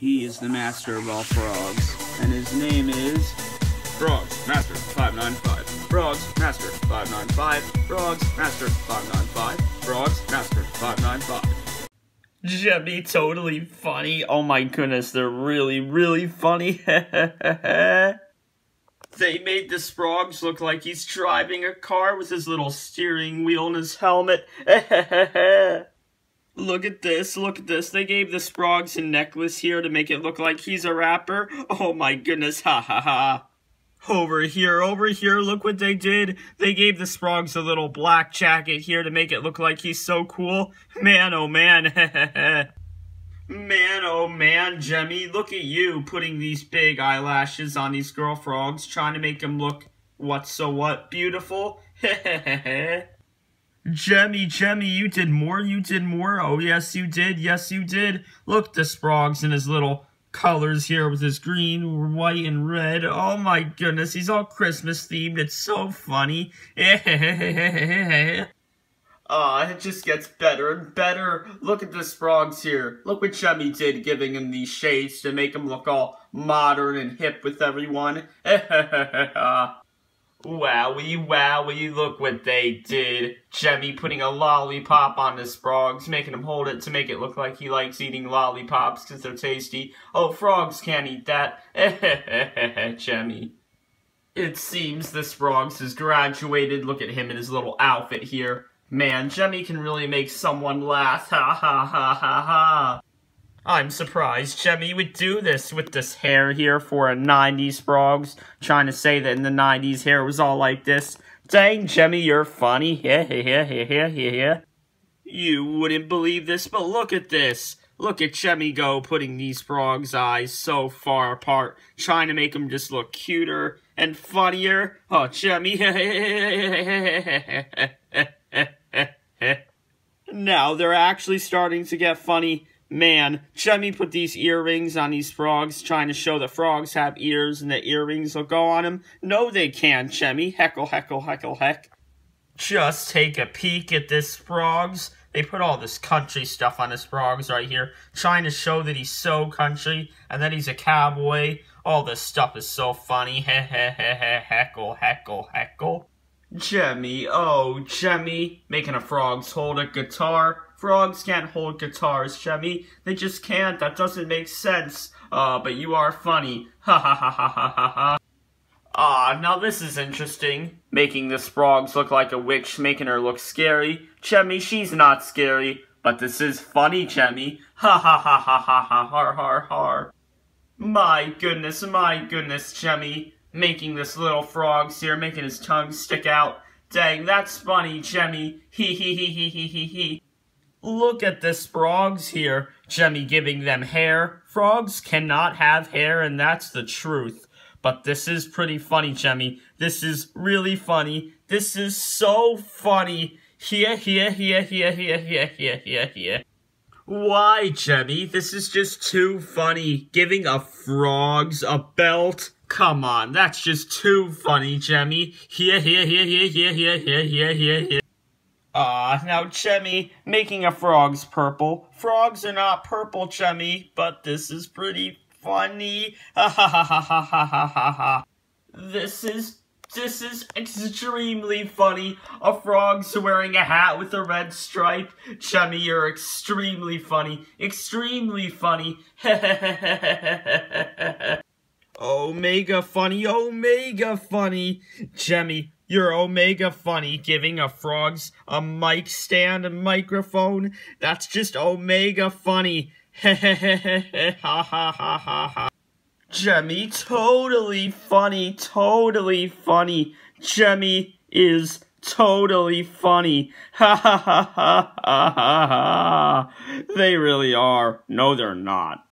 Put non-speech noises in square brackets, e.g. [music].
He is the master of all frogs, and his name is Frogs Master 595. Frogs Master 595. Frogs Master 595. Frogs Master 595. Gemmy, totally funny. Oh my goodness, they're really, really funny. [laughs] they made the Frogs look like he's driving a car with his little steering wheel and his helmet. [laughs] Look at this, look at this. They gave the Frogs a necklace here to make it look like he's a rapper. Oh my goodness, ha ha ha. Over here, over here, look what they did. They gave the Frogs a little black jacket here to make it look like he's so cool. Man, oh man, [laughs] Man, oh man, Gemmy, look at you putting these big eyelashes on these girl frogs, trying to make them look what so what beautiful. [laughs] Gemmy, Gemmy, you did more, you did more. Oh, yes, you did, yes, you did. Look, the Sprogs in his little colors here with his green, white, and red. Oh my goodness, he's all Christmas themed. It's so funny. [laughs] Ah, oh, it just gets better and better. Look at the Sprogs here. Look what Gemmy did giving him these shades to make him look all modern and hip with everyone. [laughs] Wowie, wowie, look what they did. Gemmy putting a lollipop on his frogs, making him hold it to make it look like he likes eating lollipops because they're tasty. Oh, frogs can't eat that. [laughs] Gemmy. It seems this frogs has graduated. Look at him in his little outfit here. Man, Gemmy can really make someone laugh. Ha ha ha ha ha. I'm surprised Gemmy would do this with this hair here for a 90s frogs, trying to say that in the 90s hair was all like this. Dang, Gemmy, you're funny. Yeah, yeah, yeah, yeah, yeah. You wouldn't believe this, but look at this. Look at Gemmy go putting these frogs' eyes so far apart, trying to make them just look cuter and funnier. Oh, Gemmy. [laughs] now they're actually starting to get funny Man, Gemmy put these earrings on these frogs, trying to show the frogs have ears and the earrings will go on them. No, they can't, Gemmy. Heckle, heckle, heckle, heck. Just take a peek at this frogs. They put all this country stuff on his frogs right here, trying to show that he's so country and that he's a cowboy. All this stuff is so funny. He he he he heckle, heckle, heckle. Gemmy, oh, Gemmy, making a frogs hold a guitar. Frogs can't hold guitars, Gemmy. They just can't. That doesn't make sense. Uh, but you are funny. [laughs] Ha ha ha ha ha ha ha. Ah, now this is interesting. Making this frogs look like a witch, making her look scary. Gemmy, she's not scary. But this is funny, Gemmy. [laughs] Ha ha ha ha ha ha har har har. My goodness, my goodness, Gemmy. Making this little frogs here, making his tongue stick out. Dang, that's funny, Gemmy. Hee hee hee hee hee hee hee. Look at this frogs here. Gemmy giving them hair. Frogs cannot have hair, and that's the truth. But this is pretty funny, Gemmy. This is really funny. This is so funny. Here, here, here, here, here, here, here, here, here. Why, Gemmy? This is just too funny. Giving a frogs a belt? Come on, that's just too funny, Gemmy. Here, here, here, here, here, here, here, here, here, here. Ah, now Chummy, making a frog's purple. Frogs are not purple, Chummy, but this is pretty funny. [laughs] Ha ha ha ha ha ha ha ha. This is this is extremely funny. A frog's wearing a hat with a red stripe. Chummy, you're extremely funny. Extremely funny. [laughs] Oh, Omega funny, oh, Omega funny. Chummy, you're Omega Funny giving a frogs a mic stand and microphone. That's just Omega Funny. [laughs] ha ha ha ha ha. Gemmy, totally funny, totally funny. Gemmy is totally funny. Ha ha ha ha ha ha. They really are. No, they're not.